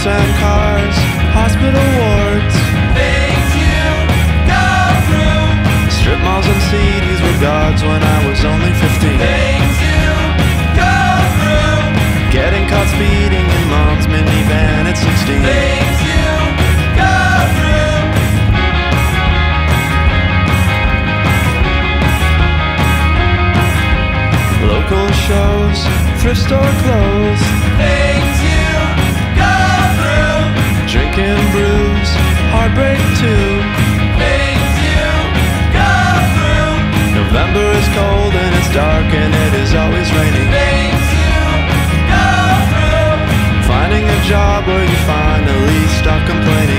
ships and cars, hospital wards. Things you go through. Strip malls and CDs with dogs when I was only 15. Things you go through. Getting caught speeding in mom's minivan at 16. Things you go through. Local shows, thrift store clothes. Things stop complaining.